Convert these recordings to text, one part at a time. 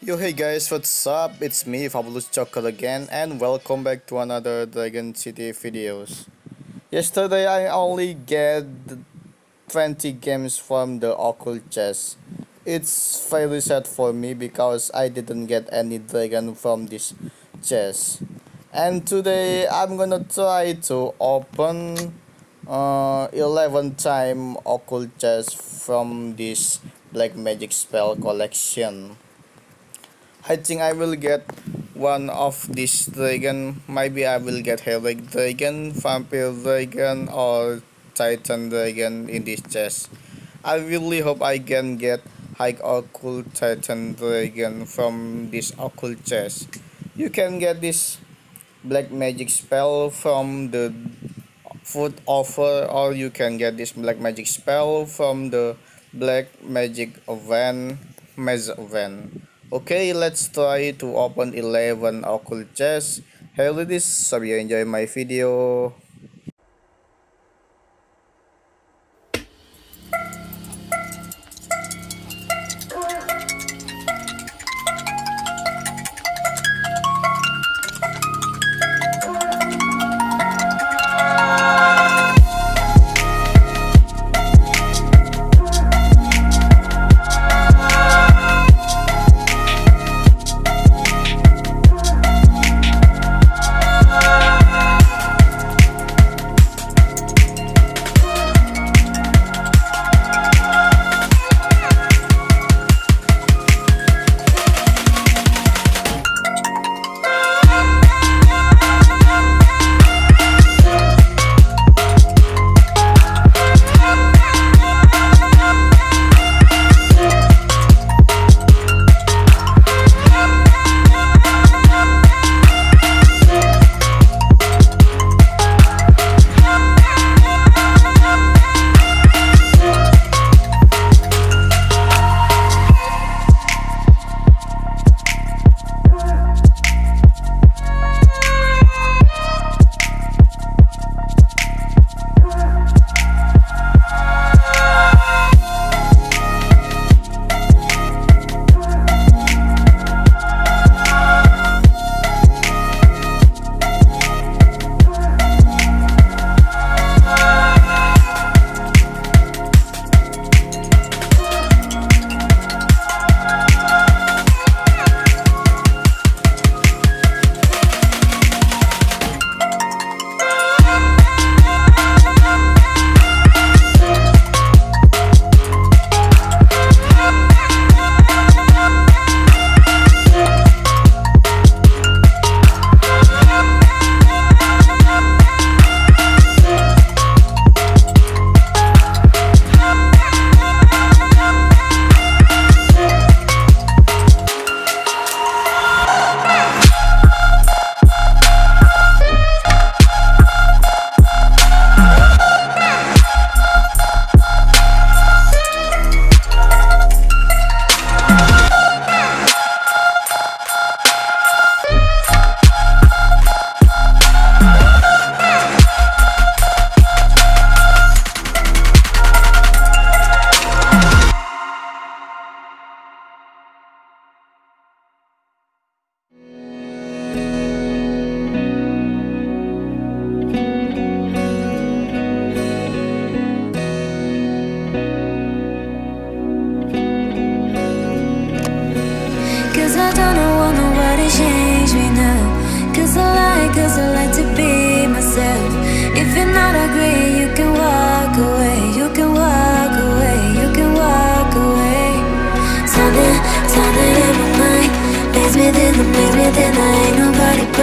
Yo hey guys, what's up? It's me, Fabulous Joker again, and welcome back to another Dragon City videos. Yesterday I only get 20 games from the occult chest. It's fairly sad for me because I didn't get any dragon from this chest. And today I'm gonna try to open uh, 11 time occult chest from this black magic spell collection. I think I will get one of this dragon. Maybe I will get heroic dragon, vampire dragon, or titan dragon in this chest. I really hope I can get high occult titan dragon from this occult chest. You can get this black magic spell from the food offer or you can get this black magic spell from the black magic event maze event Okay, let's try to open 11 occult chests. Hey this. hope you enjoy my video. Makes me think I ain't nobody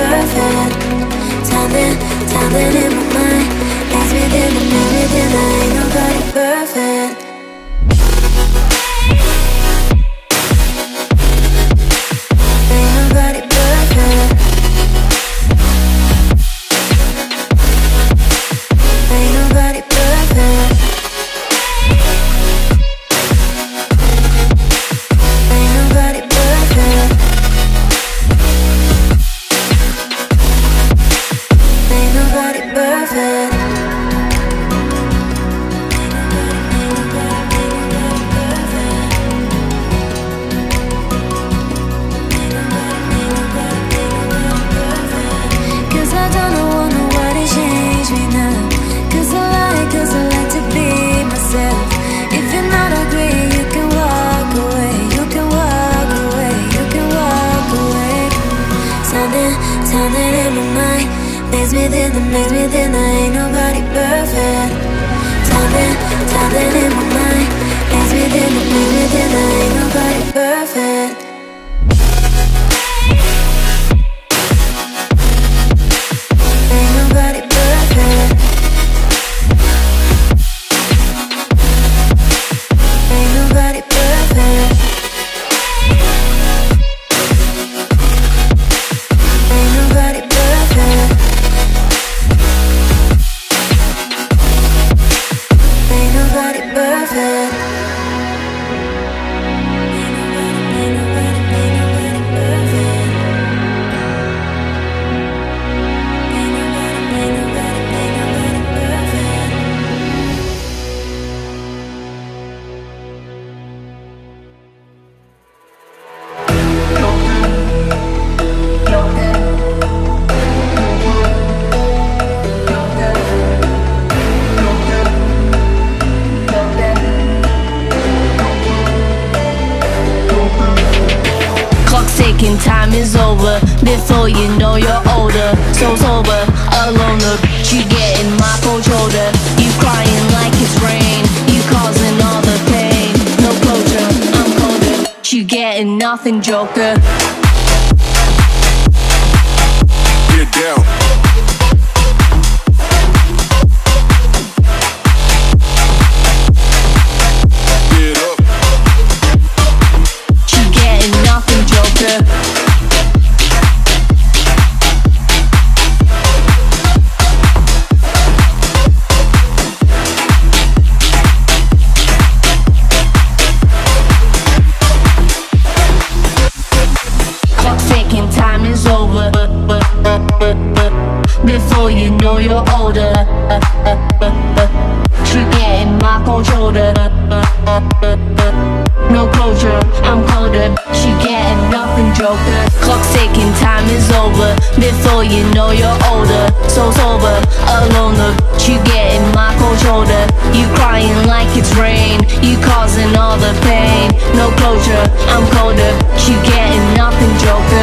Makes me think, that makes me think that ain't nobody perfect. Something, something in my mind. Makes me think, that makes me think that ain't nobody perfect. You know you're older, so sober, alone. Bitch you get in my cold shoulder. You crying like it's rain. You causing all the pain. No closure, I'm colder. You getting nothing, Joker. Get down. Before you know you're older. You getting my cold shoulder. No closure, I'm colder. She getting nothing, Joker. Clock's ticking, time is over. Before you know you're older, so sober, alone. You getting my cold shoulder. You crying like it's rain. You causing all the pain. No closure, I'm colder. You getting nothing. Joker.